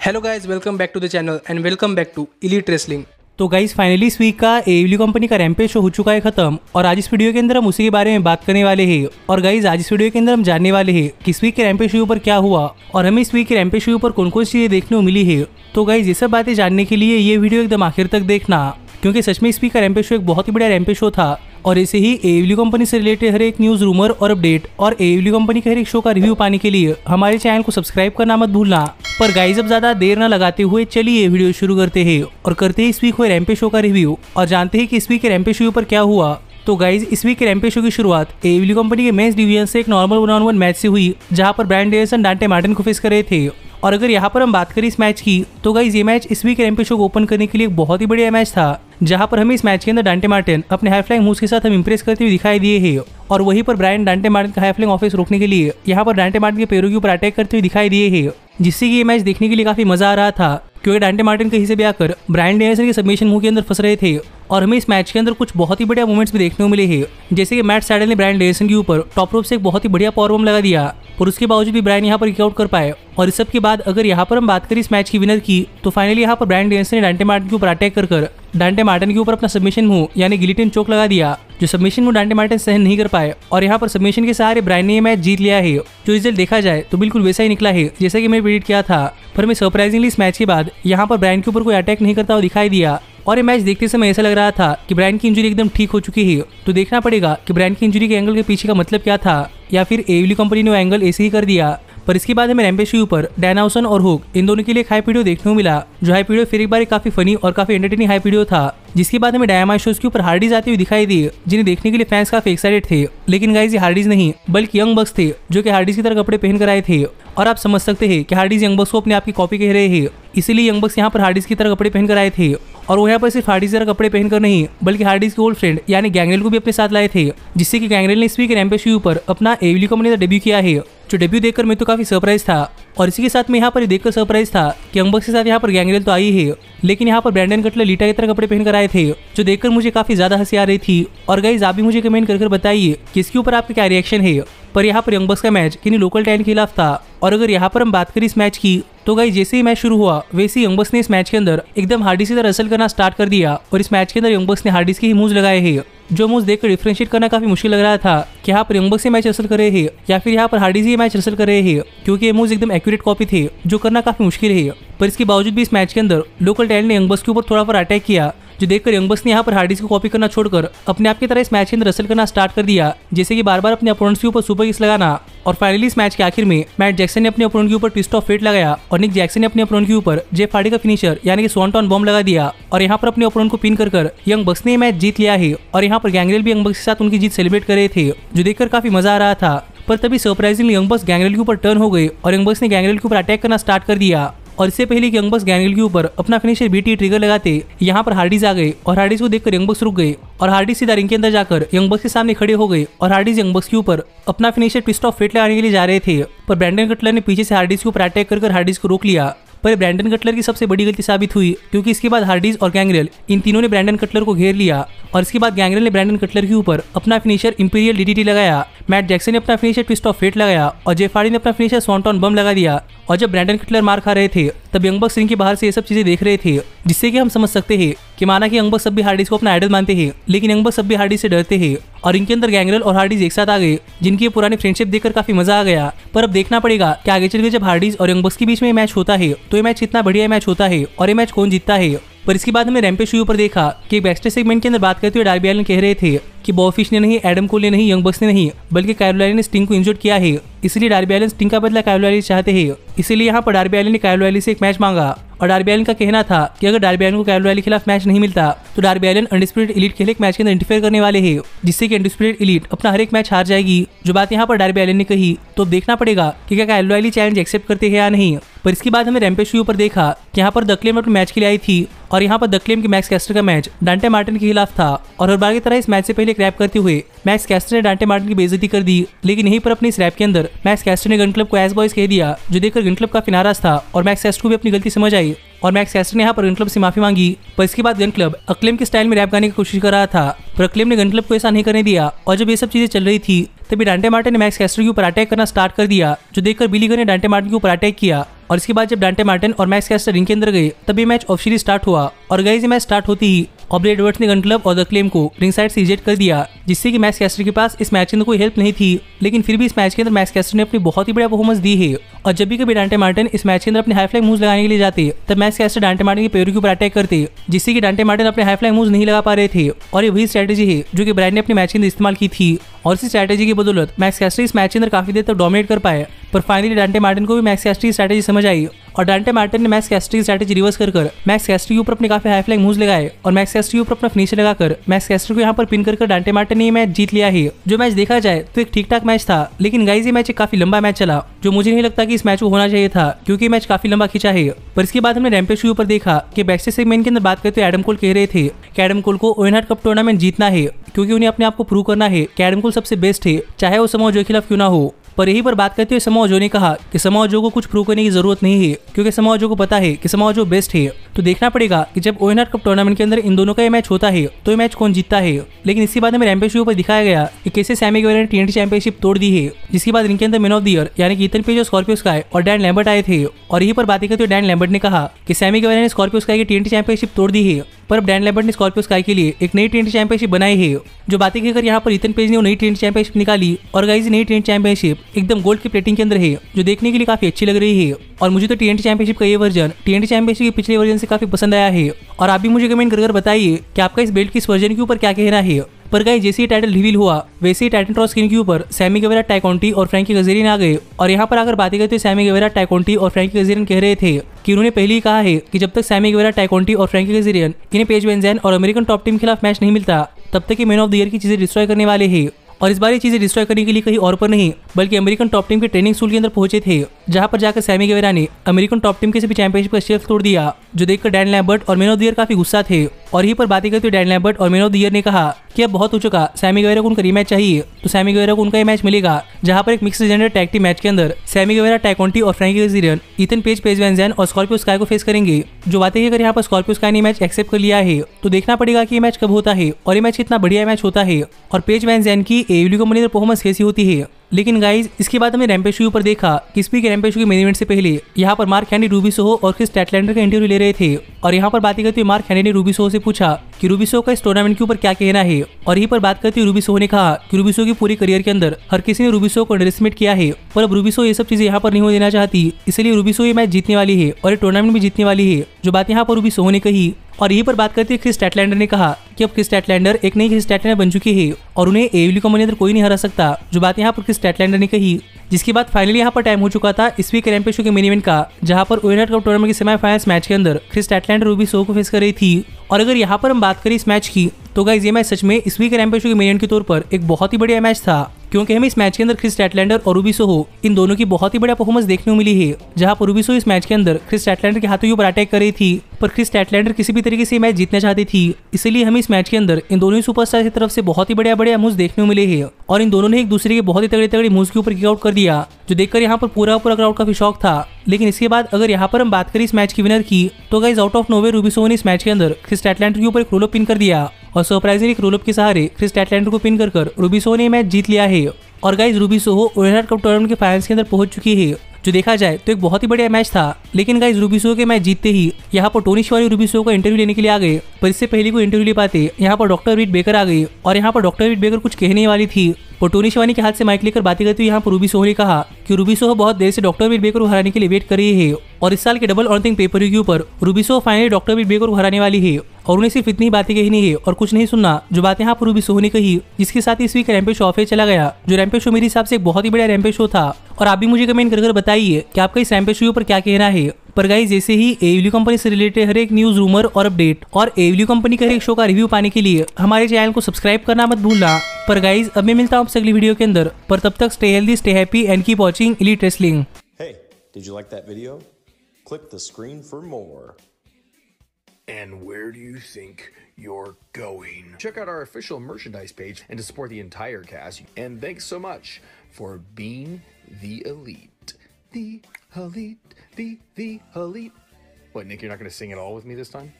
Hello guys welcome back to the channel and welcome back to elite wrestling तो guys finally इस week का एवली company का rampage show हो चुका है खत्म और आज इस वीडियो के अंदर हम उसी के बारे में बात करने वाले हैं। और गाइस आज इस वीडियो के अंदर हम जानने वाले हैं कि इस वीक के रैम्पेज शो पर क्या हुआ और हमें इस वीक के रैम्पेज शो पर कौन कौन सी चीज़ें देखने को मिली है। तो गाइज़ ये सब बातें जानने के लिए ये वीडियो एकदम आखिर तक देखना, क्योंकि सच में इस वीक का रैम्पेज शो एक बहुत ही बड़ा रैम्पेज शो था। और ऐसे ही एवली कंपनी से रिलेटेड हर एक न्यूज़ रूमर और अपडेट और एवली कंपनी के हर एक शो का रिव्यू पाने के लिए हमारे चैनल को सब्सक्राइब करना मत भूलना। पर गाइस अब ज़्यादा देर न लगाते हुए चलिए वीडियो शुरू करते हैं और करते हैं इस वीक हुए रैम्पे शो का रिव्यू और जानते हैं कि इस वीक के रैम्पे शो पर क्या हुआ। तो गाइज़ इस वीक के रैम्पे शो की शुरुआत एवली कंपनी के मेंस डिवीज़न से एक normal one on one match से हुई, जहाँ पर ब्रांड डेविसन डांटे मार्टिन को फेस कर रहे थे। और अगर यहाँ पर हम बात करें इस मैच की तो गाइज़ ये मैच इस वीक रैम्पे शो को ओपन करने के लिए एक बहुत ही बढ़िया मैच था। जहाँ पर हमें इस मैच के अंदर डांटे मार्टिन अपने हाई फ्लाइंग मूव्स के साथ हम इंप्रेस करते हुए दिखाई दिए हैं और वहीं पर ब्रायन डांटे मार्टिन का हाई फ्लाइंग ऑफ़िस रोकने के लिए यहाँ पर डांटे मार्टिन के पैरों के ऊपर अटैक करते हुए दिखाई दिए हैं, जिससे कि ये मैच देखने के लिए काफ़ी मज़ा आ रहा था, क्योंकि डांटे मार्टिन कहीं से भी आकर ब्रायन डेनिसन के सबमिशन मुँह के अंदर फंस रहे थे और हमें इस मैच के अंदर कुछ बहुत ही बढ़िया मूवमेंट्स भी देखने को मिले हैं, जैसे कि मैट सैडल ने ब्रायन डेनिसन के ऊपर टॉप रोप से एक बहुत ही बढ़िया पावर लगा दिया, और उसके बावजूद भी ब्रायन यहाँ पर किकआउट कर पाए, और इस सब के बाद अगर यहाँ पर हम बात करें इस मैच की विनर की तो फाइनली यहाँ पर ब्रायन डेनिसन ने डांटे मार्टिन के ऊपर अटैक कर डांटे मार्टिन के ऊपर अपना सबमिशन मुँह, यानी गिलिटिन चोक लगा दिया, जो सबमिशन मुँह डांटे मार्टिन सहन नहीं कर पाए। और यहाँ पर सबमिशन के सहारे ब्रायन ने मैच जीत लिया है। जो रिज़ल्ट देखा जाए तो बिल्कुल वैसा ही निकला है, जैसा कि मैंने प्रेडिक्ट किया था। पर मैं सरप्राइजिंगली इस मैच के बाद, यहाँ पर ब्रायन के ऊपर कोई अटैक नहीं करता हुआ दिखाई दिया। और ये मैच देखते समय ऐसा लग रहा था कि ब्रायन की इंजरी एकदम ठीक हो चुकी है। तो देखना पड़ेगा कि ब्रायन की इंजरी के एंगल के पीछे का मतलब क्या था, या फिर एवली कंपनी ने वो एंगल ऐसे ही कर दिया। पर इसके बाद हमें रैम्पेश के ऊपर और हुक इन दोनों के लिए हाई पीडियो देखने को मिला। जो हाई पीडियो फिर एक बार काफ़ी फनी और काफ़ी एंटरटेनिंग हाई पीडियो था। जिसके बाद हमें डायमा शोज़ के ऊपर हार्डीज आते हुए दिखाई दिए जिन्हें देखने के लिए फैंस काफ़ी एक्साइटेड थे। लेकिन गाइज़ ये हार्डीज नहीं, बल्कि यंग बक्स थे, जो कि हार्डीज की तरह कपड़े पहन कर आए थे। और आप समझ सकते हैं कि हार्डीज यंग बक्स को अपने आप की कॉपी कह रहे हैं। इसीलिए यंग बक्स यहाँ पर हार्डीज की तरह कपड़े पहन कर आए थे। और वो यहाँ पर सिर्फ़ हार्डीज तरह कपड़े पहनकर नहीं, बल्कि हार्डीज के ओल्ड फ्रेंड यानी गैंगरेल को भी अपने साथ लाए थे। जिससे कि गैंगरेल ने इस वीक रैम्पेश ऊपर अपना एवली कंपनी का डेब्यू किया है, जो डेब्यू देखकर मैं तो काफ़ी सरप्राइज़ था। और इसी के साथ में यहाँ पर देखकर सरप्राइज़ था कि यंगबक्स के साथ यहाँ पर गैंगरेल तो आई है, लेकिन यहाँ पर ब्रैंडन कटलर लीटा की तरह कपड़े पहनकर आए थे, जो देखकर मुझे काफ़ी ज़्यादा हँसी आ रही थी। और गाइज़ आप भी मुझे कमेंट कर बताइए कि इसके ऊपर आपका क्या रिएक्शन है? पर यहाँ पर यंगबक्स का मैच किन्हीं लोकल टैलेंट के खिलाफ था? और अगर यहाँ पर हम बात करें इस मैच की तो गाइस जैसे ही मैच शुरू हुआ, वैसे ही यंगबक्स ने इस मैच के अंदर एकदम हार्डी से रसल करना स्टार्ट कर दिया। और इस मैच के अंदर यंगबक्स ने हार्डीज के ही मूव लगाए हैं, जो मूव देखकर डिफ्रेंशिएट करना काफ़ी मुश्किल लग रहा था कि यहाँ पर यंगबक्स से मैच रसल कर रहे हैं, या फिर यहाँ पर हार्डीज ही मैच रसल कर रहे हैं, क्योंकि ये मूव एकदम एक्यूरेट कॉपी थे, जो करना काफ़ी मुश्किल है। पर इसके बावजूद भी इस मैच के अंदर लोकल टैलेंट ने यंगबक्स के ऊपर थोड़ा पर अटैक किया जो देखकर यंगबक्स ने यहाँ पर हार्डिस को कॉपी करना छोड़कर अपने आप की तरह इस मैच के अंदर रसल करना स्टार्ट कर दिया, जैसे कि बार बार अपने अपोनेंट्स के ऊपर सुपर किस लगाना। और फाइनली इस मैच के आखिर में मैट जैक्सन ने अपने अपोनेंट के ऊपर ट्विस्ट ऑफ़ फेट लगाया और निक जैक्सन ने अपने अपोनेंट के ऊपर जेफ हार्डी का फिनिशर यानी कि स्वॉन्टॉन बॉम्ब लगा दिया। और यहाँ पर अपने अपोनेंट को पिन कर कर यंग बक्स ने मैच जीत लिया है। और यहाँ पर गैंगरेल भी यंग बक्स के साथ उनकी जीत सेलिब्रेट कर रहे थे, जो देखकर काफ़ी मज़ा आ रहा था। पर तभी सरप्राइजिंगली यंग बक्स गैंगरेल के ऊपर टर्न हो गए और यंग बक्स ने गैंगरेल के ऊपर अटैक करना स्टार्ट कर दिया। और इससे पहले कि यंगबक्स गैंगल के ऊपर अपना फिनिशर बीटी ट्रिगर लगाते, यहाँ पर हार्डीज आ गए और हार्डीज को देखकर यंगबक्स रुक गए और हार्डीज सीधा रिंग के अंदर जाकर यंगबक्स के सामने खड़े हो गए और हार्डीज यंगबक्स के ऊपर अपना फिनिशर ट्विस्ट ऑफ़ फेट लगाने के लिए जा रहे थे। पर ब्रैंडन कटलर ने पीछे से हार्डीज के ऊपर अटैक कर हार्डीज को रोक लिया पर ब्रैंडन कटलर की सबसे बड़ी गलती साबित हुई, क्योंकि इसके बाद हार्डीज और गैंगरेल, इन तीनों ने ब्रैंडन कटलर को घेर लिया, और इसके बाद गैंगरेल ने ब्रैंडन कटलर के ऊपर अपना फिनिशर इंपीरियल डीडीटी लगाया। मैट जैक्सन ने अपना फिनिशर ट्विस्ट ऑफ़ फेट लगाया, और जेफाड़ी ने अपना फिनिशर स्वॉन्टॉन बम लगा दिया। और जब ब्रैंडन कटलर मार खा रहे थे, तब यंगबक्स रिंग के बाहर से ये सब चीज़ें देख रहे थे, जिससे कि हम समझ सकते हैं कि माना कि यंगबक्स सब भी हार्डीज को अपना आइडल मानते हैं, लेकिन यंगबक्स सब भी हार्डीज से डरते हैं, और इनके अंदर गैंगरल और हार्डीज एक साथ आ गए, जिनकी पुरानी फ्रेंडशिप देखकर काफ़ी मज़ा आ गया। पर अब देखना पड़ेगा कि आगे चल के जब हार्डीज और यंगबक्स के बीच में मैच होता है तो ये मैच इतना बढ़िया मैच होता है और ये मैच कौन जीतता है? पर इसके बाद हमने रैम्पे शो पर देखा कि बैक्स्टेज सेगमेंट के अंदर बात करते हुए डार्बी एलन कह रहे थे कि बॉफिश ने नहीं एडम कोल ने नहीं यंग बक्स ने नहीं, बल्कि कायरोलाइली ने स्टिंग को इंजर्ड किया है। इसलिए डार्बी एलन स्टिंग का बदला कायरोलाइली चाहते हैं। इसीलिए यहाँ पर डार्बी एलन ने कायरोलाइली से एक मैच मांगा। और डार्बी एलन का कहना था कि अगर डार्बी एलन को कायरोलाइली के खिलाफ मैच नहीं मिलता तो डार्बी एलन अनडिस्प्यूटेड इलीट के एक मैच के अंदर इंटरफेयर करने वाले हैं, जिससे कि अनडिस्प्यूटेड इलीट अपना हर एक मैच हार जाएगी। जो बात यहाँ पर डार्बी एलन ने कही तो देखना पड़ेगा कि क्या कायरोलाइली चैलेंज एक्सेप्ट करते हैं या नहीं। पर इसके बाद हमें रैम्पेज शू पर देखा, कि यहाँ पर दक्लेम अपने मैच के लिए आई थी, और यहाँ पर दक्लेम के मैक्स कैस्टर का मैच डांटे मार्टिन के खिलाफ था। और हर बार की तरह इस मैच से पहले क्रैप करते हुए मैक्स कैस्टर ने डांटे मार्टिन की बेइज्जती कर दी। लेकिन यहीं पर अपने इस रैप के अंदर मैक्स कैस्टर ने गन क्लब को एस बॉयज़ कह दिया, जो देखकर गन क्लब का नाराज़ था और मैक्स कैस्टर को भी अपनी गलती समझ आई और मैक्स कैस्टर ने यहाँ पर गन क्लब से माफ़ी मांगी। पर इसके बाद गन क्लब अक्लेम के स्टाइल में रैप गाने की कोशिश कर रहा था, पर अक्लेम ने गन क्लब को ऐसा नहीं करने दिया और जब ये सब चीज़ें चल रही थी, तभी डांटे मार्टिन ने मैक्स कैस्टर के ऊपर अटैक करना स्टार्ट कर दिया, जो देखकर बिलीगर ने डांटे मार्टिन के ऊपर अटैक किया। और इसके बाद जब डांटे मार्टिन और मैक्स कैस्टर रिंग के अंदर गए ये मैच ऑफिशियली स्टार्ट हुआ। और ये मैच स्टार्ट होती ही ऑब्रे एडवर्ड्स ने गन क्लब और द क्लेम को रिंग साइड से इजेक्ट कर दिया, जिससे कि मैक्स कैस्टर के पास इस मैच के अंदर कोई हेल्प नहीं थी। लेकिन फिर भी इस मैच के अंदर मैक्स कैस्टर ने अपनी बहुत ही बढ़िया परफॉर्मेंस दी है। और जब भी कभी डांटे मार्टिन इस मैच के अंदर अपने हाई फ्लाई मूव लगाने के लिए जाते, तब मैक्स कैस्टर डांटे मार्टिन के पैरों के ऊपर अटैक करते, जिससे कि डांटे मार्टिन अपने हाई फ्लाई मूव नहीं लगा पा रहे थे। और ये वही स्ट्रेटेजी है जो कि ब्रांड ने अपने मैच के अंदर इस्तेमाल की थी। और इसी स्ट्रैटेजी की बदौलत मैक्स कैस्टर इस मैच के अंदर काफ़ी देर तक डोमिनेट कर पाए। पर फाइनली डांटे मार्टिन को भी मैक्स कैस्टर की स्ट्रैटेजी समझ आई। और डांटे मार्टिन ने मैक्स कैस्टर की स्ट्रैटेजी रिवर्स कर मैक्स कैस्टर के ऊपर अपने काफ़ी हाई फ्लाइंग मूव्स लगाए। और मैक्स कैस्टर के ऊपर अपना फिनिशर लगाकर मैक्स कैस्टर को यहाँ पर पिन कर डांटे मार्टिन ने मैच जीत लिया है। जो मैच देखा जाए तो एक ठीक ठाक मैच था, लेकिन गाइज़ ये मैच एक काफ़ी लंबा मैच चला, जो मुझे नहीं लगता कि इस मैच को होना चाहिए था, क्योंकि मैच काफ़ी लंबा खींचा है। पर इसके बाद हमने रैम्पे शो पर देखा कि बैक्स्टेज सेगमेंट के अंदर बात करते एडम कोल कह रहे थे कि एडम कोल को ओएनहार्ट कप टूर्नामेंट जीतना है, क्योंकि उन्हें अपने आप को प्रूव करना है, कि एडम कोल सबसे बेस्ट है, चाहे वो समूह जो खिलाफ क्यों ना हो। पर यही पर बात करते हुए समाओ जो ने कहा कि समाओ जो को कुछ प्रूव करने की ज़रूरत नहीं है, क्योंकि समाओ जो को पता है कि समाओ जो बेस्ट है। तो देखना पड़ेगा कि जब ओएनआर कप टूर्नामेंट के अंदर इन दोनों का ये मैच होता है तो ये मैच कौन जीतता है। लेकिन इसके बाद हमें रैम्पे शो पर दिखाया गया कि कैसे सैमी गेवर ने टी चैंपियनशिप तोड़ दी है। जिसके बाद इनके अंदर मैन ऑफ़ द ईयर यानी कि इतन पेज स्कॉर्पियो स्काई और डैन लैम्बर्ट आए थे। और यही पर बातें करते हुए डैन लैम्बर्ट ने कहा कि सैमी गेवर ने स्कॉर्पियो स्काई की टी चैंपियनशिप तोड़ दी है। पर अब डैन लेबर्ट ने स्कॉर्पियो स्काई के लिए एक नई ट्रेंड चैंपियनशिप बनाई है, जो बातें कहकर यहाँ पर इतन पेज ने नई ट्रेंड चैंपियनशिप निकाली और गाइज़ नई ट्रेंड चैंपियनशिप एकदम गोल्ड की प्लेटिंग के अंदर है, जो देखने के लिए काफ़ी अच्छी लग रही है। और मुझे तो टीएनटी चैंपियनशिप का ये वर्जन टीएनटी चैंपियनशिप के पिछले वर्जन से काफ़ी पसंद आया है। और आप भी मुझे कमेंट कर बताइए कि आपका इस बेल्ट की इस वर्जन के ऊपर क्या कहना है। पर गाइस, जैसे ही टाइटल रिवील हुआ, वैसे ही टाइटन क्रॉस स्क्रीन के ऊपर सैमी गवेरा टाइकोंटी और फ्रैंकी गजेरिन आ गए। और यहाँ पर अगर बातें करते सैमी गवेरा टाइकोंटी और फ्रैंकी गजेरिन कह रहे थे कि उन्होंने पहले ही कहा है कि जब तक सैमी गवेरा टाइकोंटी और फ्रैंकी गजेरियन इन्हें पेज वेंजैन और अमेरिकन टॉप टीम के खिलाफ मैच नहीं मिलता, तब तक मैन ऑफ़ द ईयर की चीज़ें डिस्ट्रॉय करने वाले हैं। और इस बार ये चीज़ें डिस्ट्रॉय करने के लिए कहीं और पर नहीं, बल्कि अमेरिकन टॉप टीम के ट्रेनिंग स्कूल के अंदर पहुँचे थे, जहाँ पर जाकर सैमी गेवेरा ने अमेरिकन टॉप टीम के सभी चैंपियनशिप का शेल्फ तोड़ दिया, जो देखकर डैन लैम्बर्ट और मेन ऑफ़ ईयर काफ़ी गुस्सा थे। और यही पर बातें करते हुए डैन लैम्बर्ट और मेन ऑफ़ द ईयर ने कहा कि अब बहुत हो चुका। सैमी गेवेरा को उनका रीमैच चाहिए तो सैमी गेवेरा को उनका ये मैच मिलेगा, जहाँ पर एक mix gender tag team match के अंदर सैमी गेवेरा टैकोंटी और Frankie Kazarian Ethan Page Paige VanZant और स्कॉर्पियो स्काई को फेस करेंगे। जो बातें अगर यहाँ पर स्कॉर्पियो स्काई ने मैच एक्सेप्ट कर लिया है तो देखना पड़ेगा कि ये मैच कब होता है और ये मैच कितना बढ़िया मैच होता है। और पेज वैनजैन की एवली कंपनी परफॉर्मेंस कैसी होती है? लेकिन गाइज़ इसके बाद हमने रैम्पे शो पर देखा कि स्पीक रैम्पे शो के मेन इवेंट से पहले, यहाँ पर मार्क हैंडी रूबी सोहो और क्रिस टैटलैंडर का इंटरव्यू ले रहे थे। और यहाँ पर बातें करते हुए मार्क हैंडी ने रूबी सोहो से पूछा कि रूबी सोहो का इस टूर्नामेंट के ऊपर क्या कहना है? और यहीं पर बात करते हुए रूबी सोहो ने कहा कि रूबी सोहो की पूरी करियर के अंदर, हर किसी ने रूबी सोहो को अंडरस्टिमेट किया है। पर अब रूबी सोहो ये सब चीज़ें यहाँ पर नहीं हो देना चाहती, इसलिए रूबी सोहो ये मैच जीतने वाली है और ये टूर्नामेंट भी जीतने वाली है। जो बात यहाँ पर रूबी सोहो ने कही और यहीं पर बात करते हुए क्रिस टैटलैंडर ने कहा कि अब क्रिस टैटलैंडर एक नई क्रिस टैटलैंडर बन चुकी है और उन्हें एवली कॉमन अंदर कोई नहीं हरा सकता, जो बात यहाँ पर क्रिस टैटलैंडर ने कही, जिसके बाद फाइनली यहाँ पर टाइम हो चुका था इस वीक रैम्पे शो के मेन इवेंट का, जहाँ पर ओएनआर कप टूर्नामेंट के सेमीफाइनल्स मैच के अंदर क्रिस टैटलैंडर रूबी सो को फेस कर रही थी। और अगर यहाँ पर हम बात करें इस मैच की तो गाइज़ ये मैच सच में इस वीक रैम्पे शो के मेन इवेंट के तौर पर एक बहुत ही बढ़िया मैच था। क्योंकि हमें इस मैच के अंदर क्रिस टैटलैंडर और रूबी सोहो इन दोनों की बहुत ही बढ़िया परफॉर्मेंस देखने को मिली है। जहाँ पर रूबी सोहो इस मैच के अंदर क्रिस टैटलैंडर के हाथों ऊपर अटैक कर रही थी, पर क्रिस टैटलैंडर किसी भी तरीके से मैच जीतना चाहती थी। इसलिए हमें इस मैच के अंदर इन दोनों ही सुपरस्टार की तरफ़ से बहुत ही बढ़िया बढ़िया मूव देखने को मिले हैं, और इन दोनों ने एक दूसरे के बहुत ही तगड़े तगड़े मूव के ऊपर किकआउट कर दिया, जो देखकर यहाँ पर पूरा पूरा क्राउड काफ़ी शौक था। लेकिन इसके बाद अगर यहाँ पर हम बात करें इस मैच की विनर की तो guys out of nowhere Ruby Soho ने इस मैच के अंदर क्रिस टैटलैंडर के ऊपर एक रोल पिन कर दिया। और सरप्राइजिंग रोलअप के सहारे क्रिस टैटलैंडर को पिन कर कर रूबी सोहो ने मैच जीत लिया है। और guys Ruby Soho Owen Hart cup tournament के फाइनल्स के अंदर पहुँच चुकी है, जो देखा जाए तो एक बहुत ही बढ़िया मैच था। लेकिन गाइज़ रूबी शो के मैच जीतते ही यहाँ पर टोनी शिवानी रूबी शो का इंटरव्यू लेने के लिए आ गए। पर इससे पहले को इंटरव्यू ले पाते। यहाँ पर डॉक्टर रीट बेकर आ गई और यहाँ पर डॉक्टर रीट बेकर कुछ कहने वाली थी। और टोनी शिवानी के हाथ से माइक लेकर बातें करते हुए यहाँ पर रूबी सोहो ने कहा कि रूबी सोहो बहुत देर से डॉक्टर वीर बेकर हराने के लिए वेट कर रही है और इस साल के डबल ऑर्थिंग पेपर के ऊपर रूबी सोहो फाइनली डॉक्टर वीर बेकर हराने वाली है और उन्हें सिर्फ़ इतनी बातें कहनी है और कुछ नहीं सुनना, जो बातें यहाँ पर रूबी सोहो ने कही, जिसके साथ इस वीक रैम्पे शो ऑफे चला गया, जो रैम्पे शो मेरे हिसाब से एक बहुत ही बड़ा रैम्पे शो था। और आप भी मुझे कमेंट कर बताइए कि आपका इस रैम्पे शो पर क्या कहना है पर गाइस जैसे ही एवल्यू कंपनी से रिलेटेड हर एक न्यूज़ रूमर और अपडेट और एवल्यू कंपनी के हर एक शो का रिव्यू पाने के लिए हमारे चैनल को सब्सक्राइब करना मत भूलना पर गाइस अब मैं मिलता हूँ आपसे अगली वीडियो के अंदर पर तब तक stay healthy stay happy and keep watching elite wrestling Hey, did you like that video? Click the screen for more. And where do you think you're going? Check out our official merchandise page and to support the entire cast. And thanks so much for being the elite. The elite, the the elite. What, Nick, you're not going to sing it all with me this time?